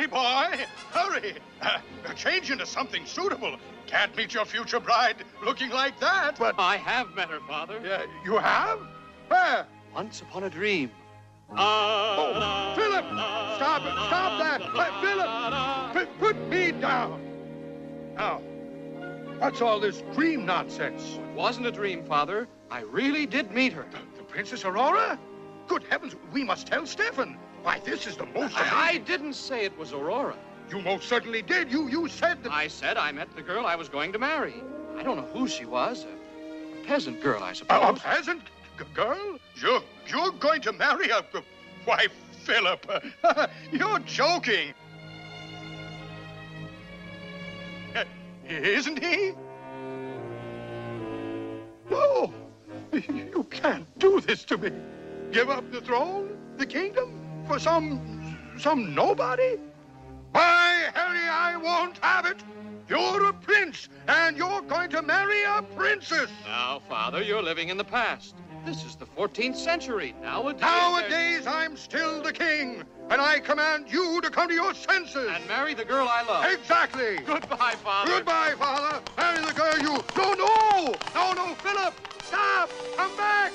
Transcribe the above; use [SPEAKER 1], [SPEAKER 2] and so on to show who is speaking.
[SPEAKER 1] Hurry, boy! Hurry! Uh, change into something suitable. Can't meet your future bride looking like that. But
[SPEAKER 2] I have met her, Father.
[SPEAKER 1] Yeah, you have? Where?
[SPEAKER 2] Once upon a dream.
[SPEAKER 1] Oh, Philip! Stop it! Stop that! Uh, Philip! P- put me down! Now, what's all this dream nonsense?
[SPEAKER 2] It wasn't a dream, Father. I really did meet her.
[SPEAKER 1] The, the Princess Aurora? Good heavens, we must tell Stefan. Why, this is the most
[SPEAKER 2] I, I didn't say it was Aurora.
[SPEAKER 1] You most certainly did. You you said that.
[SPEAKER 2] I said I met the girl I was going to marry. I don't know who she was. A, a peasant girl, I
[SPEAKER 1] suppose. A peasant g- girl? You're you're going to marry a. a- Why, Philip, you're joking. Uh, Isn't he? No, you can't do this to me. Give up the throne, the kingdom, for some some nobody? Why, Harry, I won't have it. You're a prince, and you're going to marry a princess.
[SPEAKER 2] Now, Father, you're living in the past. This is the 14th century. Nowadays.
[SPEAKER 1] Nowadays, I'm still the king, and I command you to come to your senses.
[SPEAKER 2] And marry the girl I love.
[SPEAKER 1] Exactly.
[SPEAKER 2] Goodbye, Father.
[SPEAKER 1] Goodbye, father. Marry the girl you. No, no, no, no, Philip. Stop. Come back.